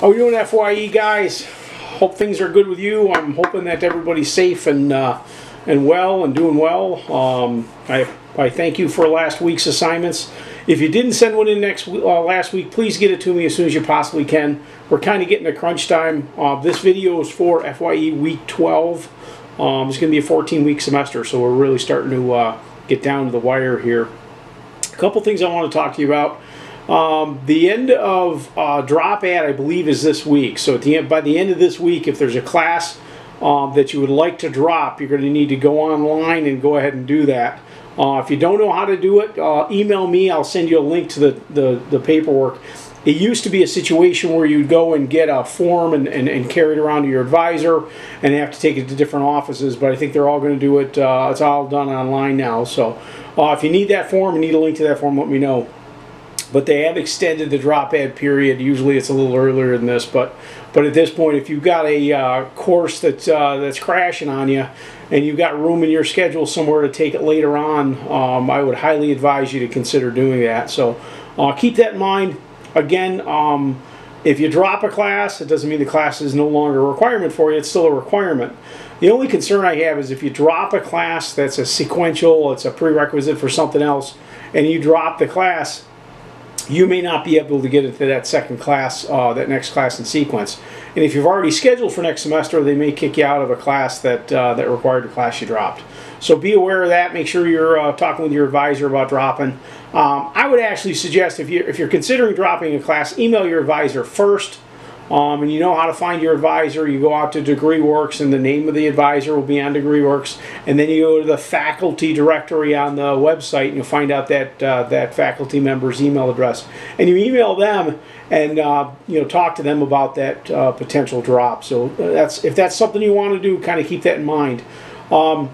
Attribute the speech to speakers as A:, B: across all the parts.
A: How we doing, FYE guys? Hope things are good with you. I'm hoping that everybody's safe and uh, and well and doing well. Um, I I thank you for last week's assignments. If you didn't send one in next uh, last week, please get it to me as soon as you possibly can. We're kind of getting to crunch time. Uh, this video is for FYE week 12. Um, it's going to be a 14 week semester, so we're really starting to uh, get down to the wire here. A couple things I want to talk to you about. Um, the end of uh, drop add, I believe, is this week. So the end, by the end of this week, if there's a class um, that you would like to drop, you're going to need to go online and go ahead and do that. Uh, if you don't know how to do it, uh, email me. I'll send you a link to the, the, the, paperwork. It used to be a situation where you'd go and get a form and, and, and carry it around to your advisor and have to take it to different offices, but I think they're all going to do it. Uh, it's all done online now. So uh, if you need that form and need a link to that form, let me know but they have extended the drop add period. Usually it's a little earlier than this, but but at this point, if you've got a uh, course that's uh, that's crashing on you, and you've got room in your schedule somewhere to take it later on, um, I would highly advise you to consider doing that. So uh, keep that in mind. Again, um, if you drop a class, it doesn't mean the class is no longer a requirement for you. It's still a requirement. The only concern I have is if you drop a class that's a sequential, it's a prerequisite for something else, and you drop the class, you may not be able to get into that second class, uh, that next class in sequence. And if you've already scheduled for next semester, they may kick you out of a class that uh, that required the class you dropped. So be aware of that. Make sure you're uh, talking with your advisor about dropping. Um, I would actually suggest if you if you're considering dropping a class, email your advisor first um, and you know how to find your advisor. You go out to DegreeWorks, and the name of the advisor will be on DegreeWorks. And then you go to the faculty directory on the website, and you'll find out that uh, that faculty member's email address. And you email them, and uh, you know talk to them about that uh, potential drop. So uh, that's if that's something you want to do, kind of keep that in mind. Um,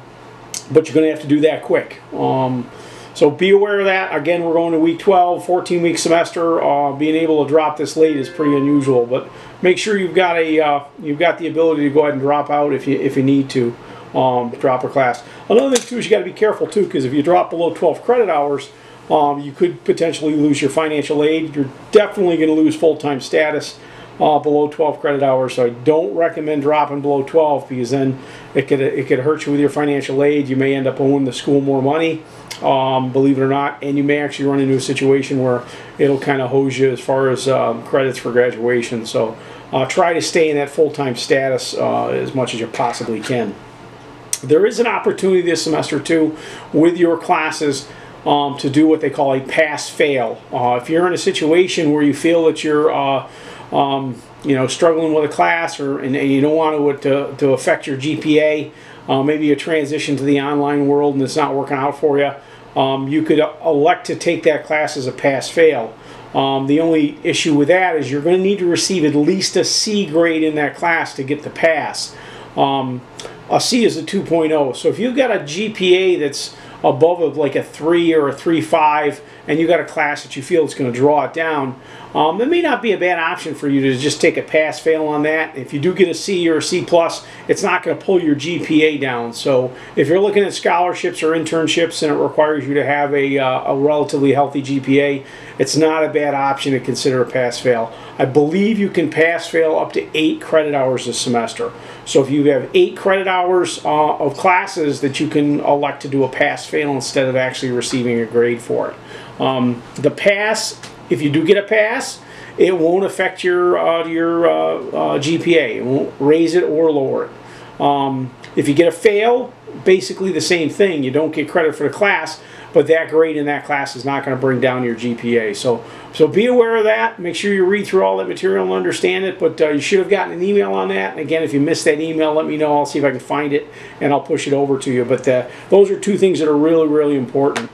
A: but you're going to have to do that quick. Um, so be aware of that. Again, we're going to week 12, 14 week semester. Uh, being able to drop this late is pretty unusual, but make sure you've got a uh, you've got the ability to go ahead and drop out if you if you need to um, drop a class. Another thing too is you got to be careful too because if you drop below 12 credit hours, um, you could potentially lose your financial aid. You're definitely going to lose full-time status uh, below 12 credit hours. So I don't recommend dropping below 12 because then it could it could hurt you with your financial aid. You may end up owing the school more money um, believe it or not, and you may actually run into a situation where it'll kind of hose you as far as um, credits for graduation. So uh, try to stay in that full-time status uh, as much as you possibly can. There is an opportunity this semester too with your classes um, to do what they call a pass-fail. Uh, if you're in a situation where you feel that you're uh, um, you know, struggling with a class or and, and you don't want to, to, to affect your GPA, uh, maybe a transition to the online world and it's not working out for you, um, you could elect to take that class as a pass-fail. Um, the only issue with that is you're going to need to receive at least a C grade in that class to get the pass. Um, a C is a 2.0. So if you've got a GPA that's above of like a 3 or a 3.5 and you got a class that you feel is going to draw it down, um, it may not be a bad option for you to just take a pass fail on that. If you do get a C or a C plus, it's not going to pull your GPA down. So if you're looking at scholarships or internships and it requires you to have a, uh, a relatively healthy GPA, it's not a bad option to consider a pass fail. I believe you can pass fail up to eight credit hours a semester. So if you have eight credit hours uh, of classes that you can elect to do a pass fail instead of actually receiving a grade for it. Um, the pass, if you do get a pass, it won't affect your uh, your uh, uh GPA. It won't raise it or lower it. Um, if you get a fail, basically the same thing. You don't get credit for the class, but that grade in that class is not going to bring down your GPA. So, so be aware of that. Make sure you read through all that material and understand it. But uh, you should have gotten an email on that. And again, if you missed that email, let me know. I'll see if I can find it and I'll push it over to you. But uh, those are two things that are really, really important.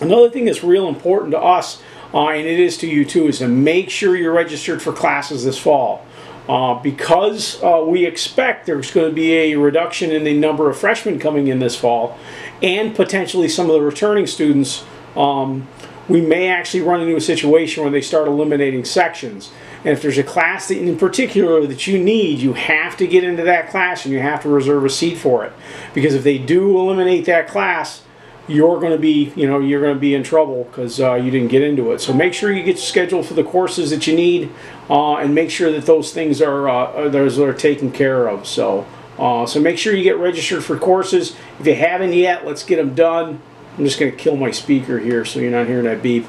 A: Another thing that's real important to us, uh, and it is to you too, is to make sure you're registered for classes this fall. Uh, because uh, we expect there's going to be a reduction in the number of freshmen coming in this fall and potentially some of the returning students, um, we may actually run into a situation where they start eliminating sections. And if there's a class that in particular that you need, you have to get into that class and you have to reserve a seat for it. Because if they do eliminate that class, you're going to be, you know, you're going to be in trouble because uh, you didn't get into it. So make sure you get scheduled for the courses that you need, uh, and make sure that those things are uh, those are taken care of. So, uh, so make sure you get registered for courses. If you haven't yet, let's get them done. I'm just going to kill my speaker here so you're not hearing that beep.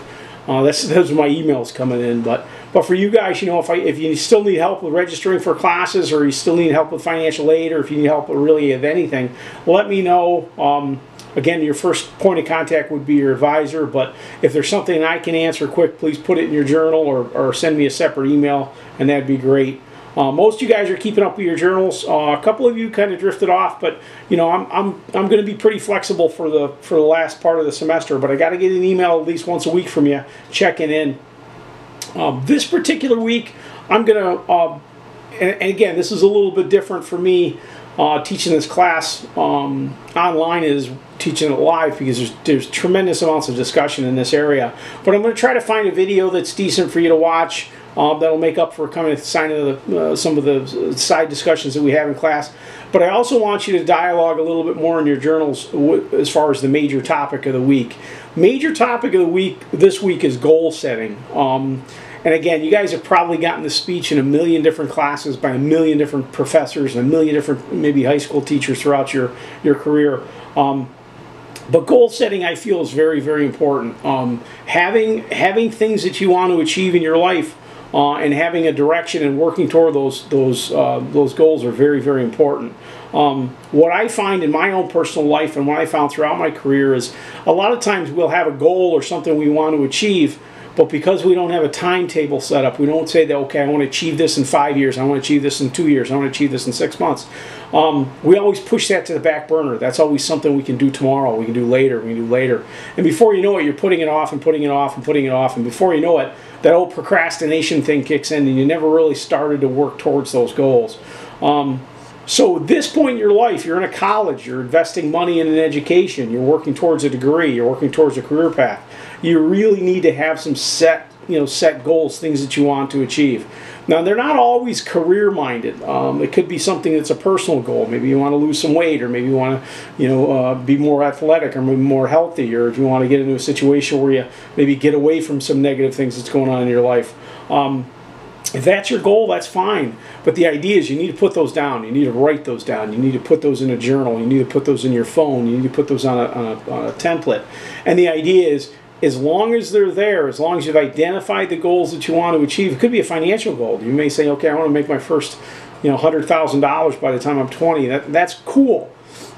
A: Uh, that's those are my emails coming in, but but for you guys, you know, if I if you still need help with registering for classes, or you still need help with financial aid, or if you need help with really of anything, let me know. Um, again, your first point of contact would be your advisor, but if there's something I can answer quick, please put it in your journal or, or send me a separate email, and that'd be great. Uh, most of you guys are keeping up with your journals. Uh, a couple of you kind of drifted off, but you know I'm I'm I'm going to be pretty flexible for the for the last part of the semester. But I got to get an email at least once a week from you checking in. Um, this particular week, I'm going to, uh, and, and, again, this is a little bit different for me. Uh, teaching this class um, online is teaching it live because there's, there's tremendous amounts of discussion in this area. But I'm going to try to find a video that's decent for you to watch um, that'll make up for coming of the, uh, some of the side discussions that we have in class. But I also want you to dialogue a little bit more in your journals as far as the major topic of the week. Major topic of the week this week is goal setting. Um, and again, you guys have probably gotten the speech in a million different classes by a million different professors and a million different maybe high school teachers throughout your, your career. Um, but goal setting, I feel, is very, very important. Um, having having things that you want to achieve in your life uh, and having a direction and working toward those those uh, those goals are very very important. Um, what I find in my own personal life and what I found throughout my career is a lot of times we'll have a goal or something we want to achieve, but because we don't have a timetable set up, we don't say that okay, I want to achieve this in five years, I want to achieve this in two years, I want to achieve this in six months. Um, we always push that to the back burner. That's always something we can do tomorrow, we can do later, we can do later. And before you know it, you're putting it off and putting it off and putting it off, and before you know it, that old procrastination thing kicks in and you never really started to work towards those goals. Um, so this point in your life, you're in a college, you're investing money in an education, you're working towards a degree, you're working towards a career path. You really need to have some set, you know, set goals, things that you want to achieve. Now they're not always career minded. Um, it could be something that's a personal goal. Maybe you want to lose some weight, or maybe you want to, you know, uh, be more athletic, or maybe more healthy, or if you want to get into a situation where you maybe get away from some negative things that's going on in your life. Um, if that's your goal, that's fine. But the idea is you need to put those down. You need to write those down. You need to put those in a journal. You need to put those in your phone. You need to put those on a, on a, on a template. And the idea is as long as they're there, as long as you've identified the goals that you want to achieve, it could be a financial goal. You may say, okay, I want to make my first, you know, hundred thousand dollars by the time I'm 20. That that's cool,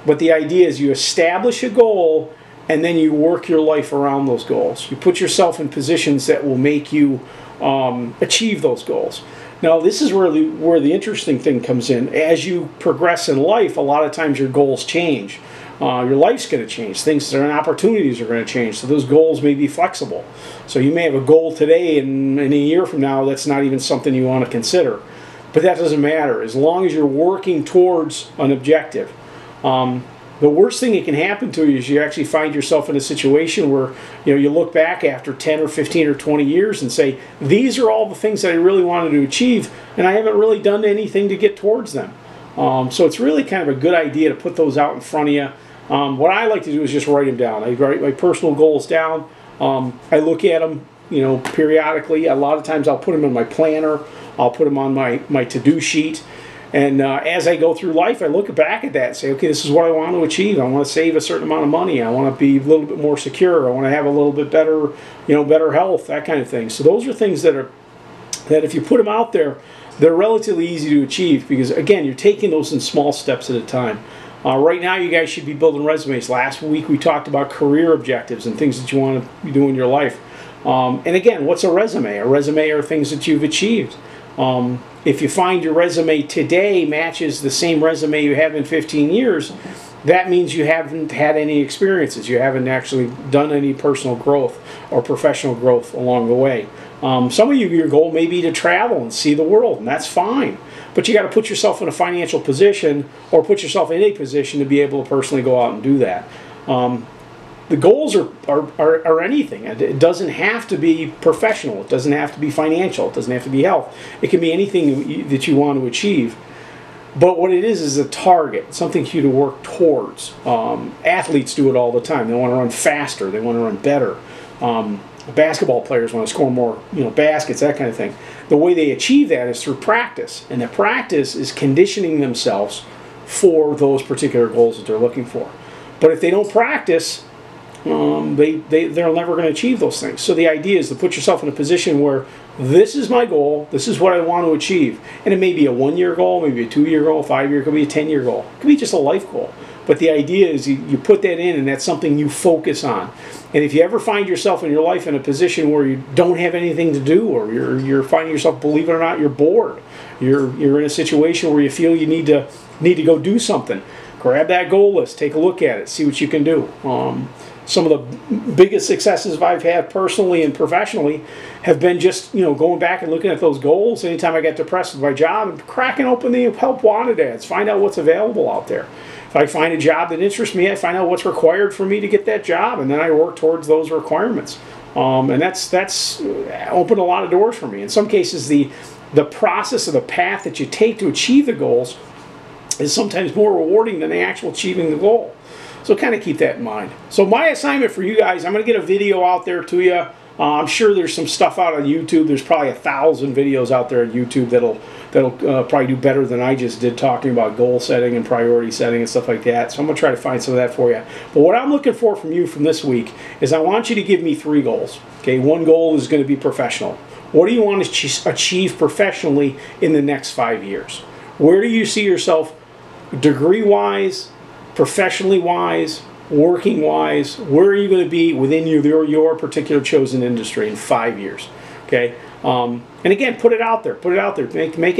A: but the idea is you establish a goal and then you work your life around those goals. You put yourself in positions that will make you um, achieve those goals. Now, this is where the, where the interesting thing comes in. As you progress in life, a lot of times your goals change uh, your life's going to change. Things and opportunities are going to change. So those goals may be flexible. So you may have a goal today, and in a year from now, that's not even something you want to consider. But that doesn't matter as long as you're working towards an objective. Um, the worst thing that can happen to you is you actually find yourself in a situation where you know you look back after 10 or 15 or 20 years and say these are all the things that I really wanted to achieve and I haven't really done anything to get towards them. Um, so it's really kind of a good idea to put those out in front of you um, what I like to do is just write them down. I write my personal goals down. Um, I look at them, you know, periodically. A lot of times I'll put them in my planner. I'll put them on my, my to-do sheet. And uh, as I go through life, I look back at that and say, okay, this is what I want to achieve. I want to save a certain amount of money. I want to be a little bit more secure. I want to have a little bit better, you know, better health, that kind of thing. So those are things that are that if you put them out there, they're relatively easy to achieve because again, you're taking those in small steps at a time. Uh, right now, you guys should be building resumes. Last week, we talked about career objectives and things that you want to do in your life. Um, and again, what's a resume? A resume are things that you've achieved. Um, if you find your resume today matches the same resume you have in 15 years, that means you haven't had any experiences. You haven't actually done any personal growth or professional growth along the way. Um, some of you, your goal may be to travel and see the world, and that's fine. But you got to put yourself in a financial position or put yourself in a position to be able to personally go out and do that. Um, the goals are, are, are, are, anything. It doesn't have to be professional. It doesn't have to be financial. It doesn't have to be health. It can be anything that you want to achieve. But what it is is a target, something for you to work towards. Um, athletes do it all the time. They want to run faster. They want to run better. Um, basketball players want to score more, you know, baskets, that kind of thing. The way they achieve that is through practice, and the practice is conditioning themselves for those particular goals that they're looking for. But if they don't practice, um, they, they, they're never going to achieve those things. So the idea is to put yourself in a position where this is my goal, this is what I want to achieve. And it may be a one year goal, maybe a two year goal, five year, it could be a 10 year goal, it could be just a life goal. But the idea is you, you put that in and that's something you focus on. And if you ever find yourself in your life in a position where you don't have anything to do or you're, you're finding yourself, believe it or not, you're bored, you're, you're in a situation where you feel you need to, need to go do something, grab that goal list, take a look at it, see what you can do. Um, some of the biggest successes I've had personally and professionally have been just you know going back and looking at those goals anytime I get depressed with my job and cracking open the help wanted ads, find out what's available out there. If I find a job that interests me, I find out what's required for me to get that job, and then I work towards those requirements. Um, and that's that's opened a lot of doors for me. In some cases, the the process of the path that you take to achieve the goals is sometimes more rewarding than the actual achieving the goal. So kind of keep that in mind. So my assignment for you guys, I'm going to get a video out there to you. Uh, I'm sure there's some stuff out on YouTube. There's probably a thousand videos out there on YouTube that'll that'll uh, probably do better than I just did talking about goal setting and priority setting and stuff like that. So I'm going to try to find some of that for you. But what I'm looking for from you from this week is I want you to give me three goals. Okay, one goal is going to be professional. What do you want to achieve professionally in the next five years? Where do you see yourself degree wise, professionally wise, working wise, where are you going to be within your, your particular chosen industry in five years? Okay. Um, and again, put it out there. Put it out there. Make, make it